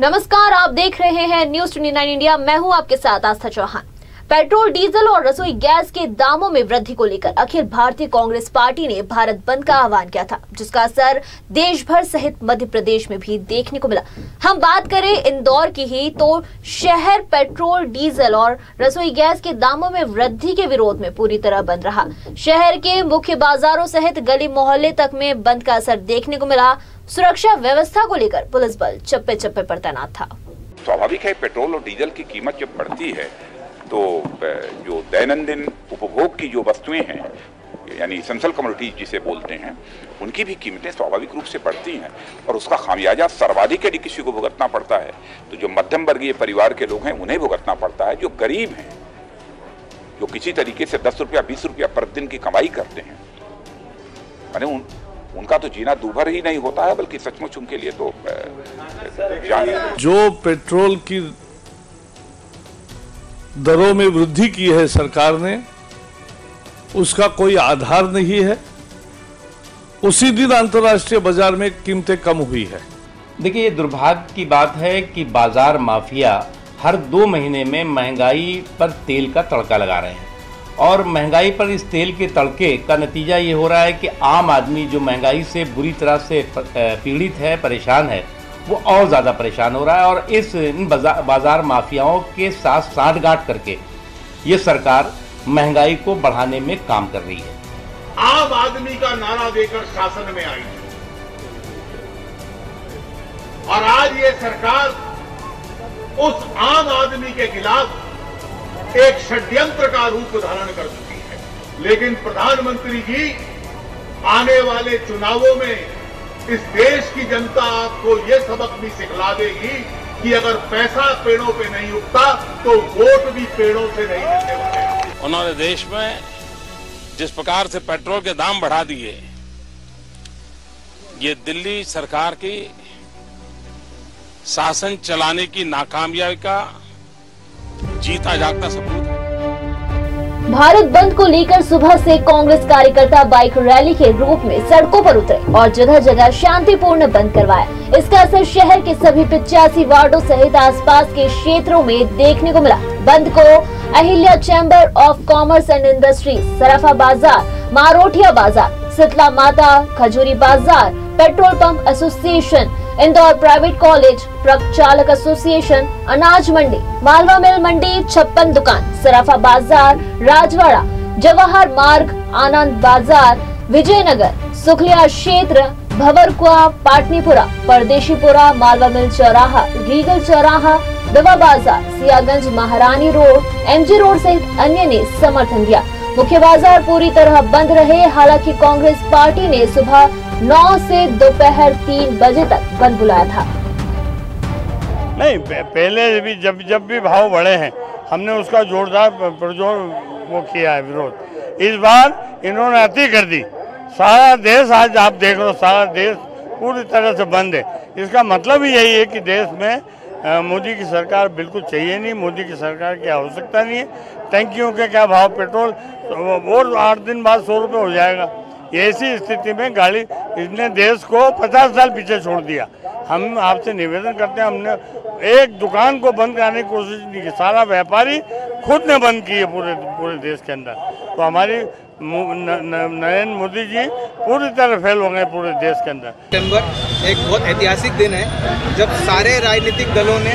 नमस्कार आप देख रहे हैं न्यूज़ 29 इंडिया मैं हूँ आपके साथ आस्था चौहान। पेट्रोल, डीजल और रसोई गैस के दामों में वृद्धि को लेकर अखिल भारतीय कांग्रेस पार्टी ने भारत बंद का आह्वान किया था, जिसका असर देश भर सहित मध्य प्रदेश में भी देखने को मिला। हम बात करें इंदौर की ही तो शहर पेट्रोल, डीजल और रसोई गैस के दामों में वृद्धि के विरोध में पूरी तरह बंद रहा। शहर के मुख्य बाजारों सहित गली मोहल्ले तक में बंद का असर देखने को मिला। सुरक्षा व्यवस्था को लेकर पुलिस बल चप्पे चप्पे पर तैनात था। स्वाभाविक है, पेट्रोल और डीजल की कीमत जब बढ़ती है तो जो दैनंदिन उपभोग की जो वस्तुएँ हैं यानी इसेंशियल कम्युनिटीज जिसे बोलते हैं उनकी भी कीमतें स्वाभाविक रूप से बढ़ती हैं और उसका खामियाजा सर्वाधिक यदि किसी को भुगतना पड़ता है तो जो मध्यम वर्गीय परिवार के लोग हैं उन्हें भुगतना पड़ता है जो गरीब हैं जो किसी तरीके से दस रुपया बीस रुपया प्रतिदिन की कमाई करते हैं। मैंने उन उनका तो जीना दूभर ही नहीं होता है बल्कि सचमुच उनके लिए तो जान। जो पेट्रोल की दरों में वृद्धि की है सरकार ने, उसका कोई आधार नहीं है। उसी दिन अंतर्राष्ट्रीय बाज़ार में कीमतें कम हुई है। देखिए, ये दुर्भाग्य की बात है कि बाज़ार माफिया हर दो महीने में महँगाई पर तेल का तड़का लगा रहे हैं। और महँगाई पर इस तेल के तड़के का नतीजा ये हो रहा है कि आम आदमी जो महँगाई से बुरी तरह से पीड़ित है, परेशान है वो और ज़्यादा परेशान हो रहा है और इस इन बाज़ार, माफियाओं के साथ साठ गांठ करके ये सरकार महँगाई को बढ़ाने में काम कर रही है। आम आदमी का नारा देकर शासन में आई। और आज ये सरकार उस आम आदमी के खिलाफ एक षड्यंत्र का रूप धारण कर चुकी है। लेकिन प्रधानमंत्री जी आने वाले चुनावों में इस देश की जनता आपको ये सबक भी सिखला देगी कि अगर पैसा पेड़ों पे नहीं उगता तो वोट भी पेड़ों से नहीं वाले। उन्होंने देश में जिस प्रकार से पेट्रोल के दाम बढ़ा दिए, ये दिल्ली सरकार की शासन चलाने की नाकामयाबी का जीता जागता सबूत। भारत बंद को लेकर सुबह से कांग्रेस कार्यकर्ता बाइक रैली के रूप में सड़कों पर उतरे और जगह जगह शांतिपूर्ण बंद करवाया इसका असर शहर के सभी पिचासी वार्डो सहित आसपास के क्षेत्रों में देखने को मिला। बंद को Ahilya chamber of commerce and industry, Sarafa बाज़ार, मारोठिया बाज़ार शीतला माता, खजूरी बाज़ार, petrol pump association Indore private college, truck चालक एसोसिएशन, अनाज मंडी, मालवा मिल मंडी, छप्पन दुकान, सराफा बाज़ार, राजवाड़ा, जवाहर मार्ग, आनंद बाज़ार, विजयनगर, सुखलिया क्षेत्र, भवरकुआ, पाटनीपुरा, परदेशीपुरा, मालवा मिल चौराहा, रीगल चौराहा, दवा बाज़ार, सियागंज महारानी रोड, एमजी रोड सहित अन्य ने समर्थन दिया। मुख्य बाज़ार पूरी तरह बंद रहे, हालाँकि कांग्रेस पार्टी ने सुबह 9 से दोपहर तीन बजे तक बंद बुलाया था। नहीं पहले भी जब जब भी भाव बढ़े हैं, हमने उसका जोरदार प्रजोर वो किया है विरोध। इस बार इन्होंने अति कर दी। सारा देश आज आप देख रहे हो, सारा देश पूरी तरह से बंद है। इसका मतलब ही यही है कि देश में मोदी की सरकार बिल्कुल चाहिए नहीं, मोदी की सरकार की आवश्यकता नहीं है। टैंकियों के क्या भाव पेट्रोल? और आठ दिन बाद सौ रुपये हो जाएगा। ऐसी स्थिति में गाड़ी इसने देश को 50 साल पीछे छोड़ दिया। हम आपसे निवेदन करते हैं, हमने एक दुकान को बंद कराने की कोशिश नहीं की, सारा व्यापारी खुद ने बंद की है पूरे पूरे देश के अंदर। तो हमारी नरेंद्र मोदी जी पूरी तरह फेल हो गए पूरे देश के अंदर। सितंबर एक बहुत ऐतिहासिक दिन है, जब सारे राजनीतिक दलों ने,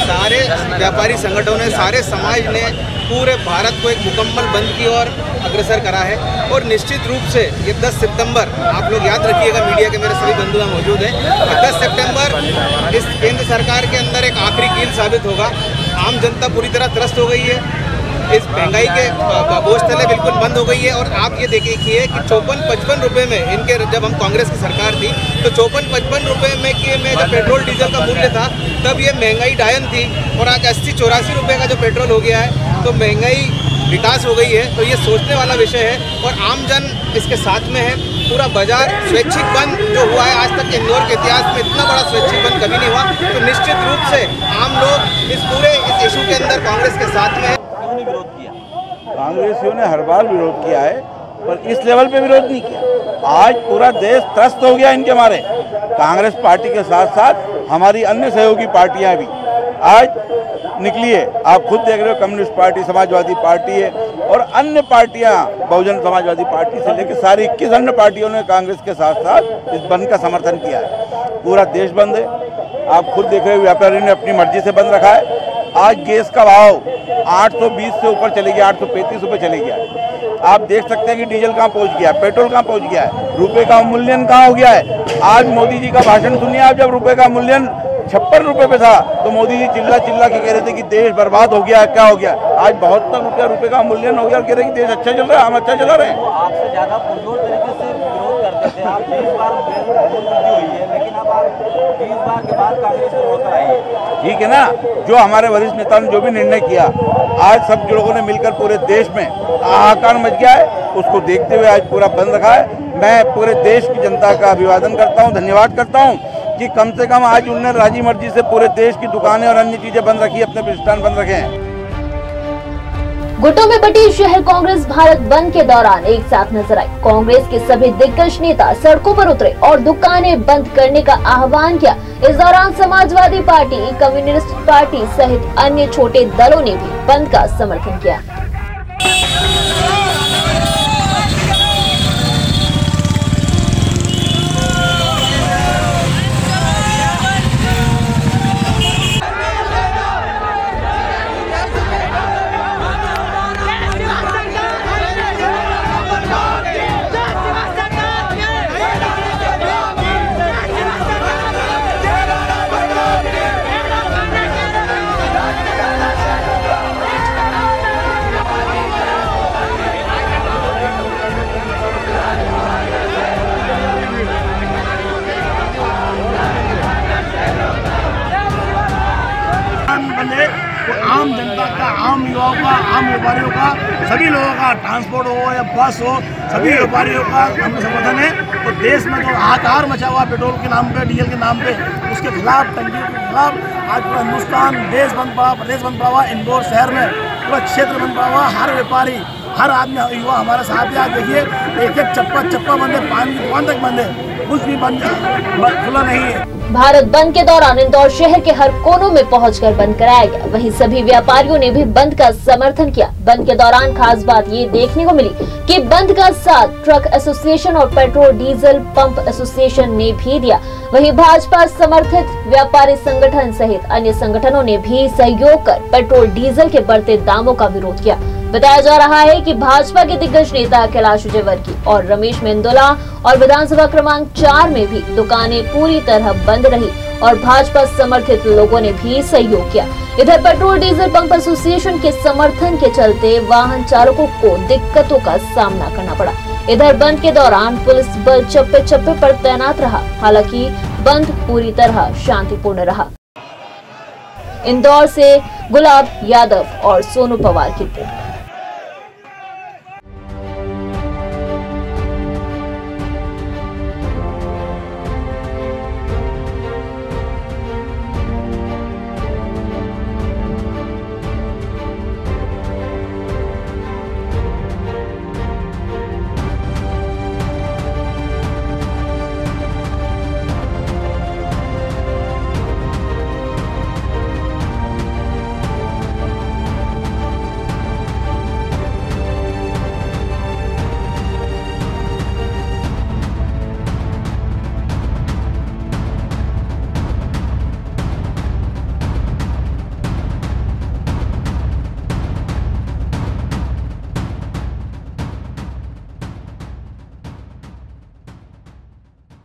सारे व्यापारी संगठनों ने, सारे समाज ने पूरे भारत को एक मुकम्मल बंद की ओर अग्रसर करा है। और निश्चित रूप से ये 10 सितंबर, आप लोग याद रखिएगा, मीडिया के मेरे सभी बंधु मौजूद हैं। 10 सितंबर इस केंद्र सरकार के अंदर एक आखिरी कील साबित होगा। आम जनता पूरी तरह त्रस्त हो गई है। इस महँगाई के बोझ तले बिल्कुल बंद हो गई है और आप ये देखिए कि चौपन पचपन रुपए में इनके जब हम कांग्रेस की सरकार थी तो चौपन पचपन रुपए में कि में जब पेट्रोल, डीजल का मूल्य था, तब ये महँगाई डायन थी और आज अस्सी, चौरासी रुपये का जो पेट्रोल हो गया है तो महँगाई विकास हो गई है। तो ये सोचने वाला विषय है और आमजन इसके साथ में है। पूरा बाज़ार स्वैच्छिक बंद जो हुआ है, आज तक इंदौर के इतिहास में इतना बड़ा स्वैच्छिक बंद कभी नहीं हुआ। तो निश्चित रूप से आम लोग इस पूरे, इस इशू के अंदर कांग्रेस के साथ में है। कांग्रेसियों ने हर बार विरोध किया है, पर इस लेवल पे विरोध नहीं किया। आज पूरा देश त्रस्त हो गया इनके मारे। कांग्रेस पार्टी के साथ साथ हमारी अन्य सहयोगी पार्टियाँ भी। आज निकली है आप खुद देख रहे हो, कम्युनिस्ट पार्टी, समाजवादी पार्टी है, और अन्य पार्टियाँ बहुजन समाजवादी पार्टी से लेकर सारी इक्कीस अन्य पार्टियों ने कांग्रेस के साथ साथ इस बंद का समर्थन किया है। पूरा देश बंद है। आप खुद देख रहे हो व्यापारी ने अपनी मर्ज़ी से बंद रखा है। आज गैस का भाव 820 से ऊपर चले गया, आठ सौ पैंतीस रुपये चले गया। आप देख सकते हैं कि डीजल कहाँ पहुँच गया है पेट्रोल कहाँ पहुँच गया है रुपए का मूल्यन कहाँ हो गया है? आज मोदी जी का भाषण सुनिए आप, जब रुपए का मूल्यन छप्पन रुपए पे था तो मोदी जी चिल्ला चिल्ला के कह रहे थे कि देश बर्बाद हो गया क्या हो गया? आज बहत्तर रुपया रुपए का मूल्यन हो गया और कह रहे कि देश अच्छा चल रहा है, हम अच्छा चला रहे हैं। आपसे ज़्यादा तरीके से विरोध करते थे। बीस बार वोट के बाद कांग्रेस को आई ठीक है ना? जो हमारे वरिष्ठ नेताओं ने जो भी निर्णय किया, आज सब लोगों ने मिलकर पूरे देश में हाहाकार मच गया है। उसको देखते हुए आज पूरा बंद रखा है। मैं पूरे देश की जनता का अभिवादन करता हूँ, धन्यवाद करता हूँ कि कम से कम आज उन्होंने राज़ी मर्ज़ी से पूरे देश की दुकानें और अन्य चीज़ें बंद रखी, अपने प्रतिष्ठान बंद रखे हैं। गुटों में बटी शहर कांग्रेस भारत बंद के दौरान एक साथ नज़र आई। कांग्रेस के सभी दिग्गज नेता सड़कों पर उतरे और दुकानें बंद करने का आह्वान किया। इस दौरान समाजवादी पार्टी, कम्युनिस्ट पार्टी सहित अन्य छोटे दलों ने भी बंद का समर्थन किया। ट्रांसपोर्ट हो या बस हो सभी व्यापारियों का हमें समर्थन है। और तो देश में जो आकार मचा हुआ पेट्रोल के नाम पे डीजल के नाम पे उसके खिलाफ टंकी के खिलाफ आज पूरा हिंदुस्तान देश बन पड़ा प्रदेश बन पड़ा हुआ इंदौर शहर में पूरा क्षेत्र बन पड़ा हुआ हर व्यापारी हर आदमी, युवा हमारे साथ आज देखिए एक एक चप्पा चप्पा बंद है दुकान तक बंद है कुछ भी बंद खुला नहीं है। भारत बंद के दौरान इंदौर शहर के हर कोनों में पहुंचकर बंद कराया गया। वहीं सभी व्यापारियों ने भी बंद का समर्थन किया। बंद के दौरान खास बात ये देखने को मिली कि बंद का साथ ट्रक एसोसिएशन और पेट्रोल डीजल पंप एसोसिएशन ने भी दिया। वहीं भाजपा समर्थित व्यापारी संगठन सहित अन्य संगठनों ने भी सहयोग कर पेट्रोल डीजल के बढ़ते दामों का विरोध किया। बताया जा रहा है कि भाजपा के दिग्गज नेता कैलाश विजयवर्गीय और रमेश मेंदोला और विधानसभा क्रमांक चार में भी दुकानें पूरी तरह बंद रही और भाजपा समर्थित लोगों ने भी सहयोग किया। इधर पेट्रोल, डीजल, पंप एसोसिएशन के समर्थन के चलते वाहन चालकों को दिक्कतों का सामना करना पड़ा। इधर बंद के दौरान पुलिस बल चप्पे चप्पे पर तैनात रहा, हालाँकि बंद पूरी तरह शांतिपूर्ण रहा। इंदौर से गुलाब यादव और सोनू पवार की रिपोर्ट।